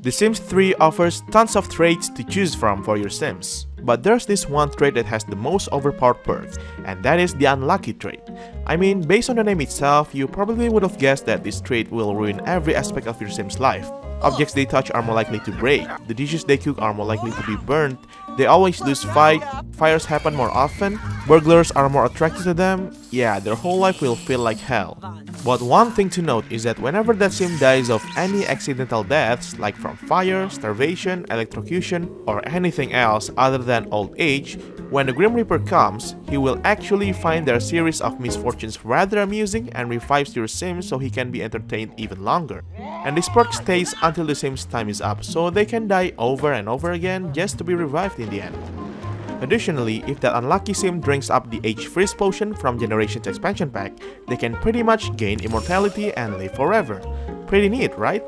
The Sims 3 offers tons of traits to choose from for your Sims, but there's this one trait that has the most overpowered perks, and that is the Unlucky trait. I mean, based on the name itself, you probably would have guessed that this trait will ruin every aspect of your Sim's life. Objects they touch are more likely to break, the dishes they cook are more likely to be burnt, they always lose fight, fires happen more often, burglars are more attracted to them, yeah, their whole life will feel like hell. But one thing to note is that whenever that sim dies of any accidental deaths, like from fire, starvation, electrocution, or anything else other than old age, when the Grim Reaper comes, he will actually find their series of misfortunes rather amusing and revives your sim so he can be entertained even longer. And this perk stays until the sim's time is up, so they can die over and over again just to be revived in the end. Additionally, if that unlucky sim drinks up the Age Freeze potion from Generations expansion pack, they can pretty much gain immortality and live forever. Pretty neat, right?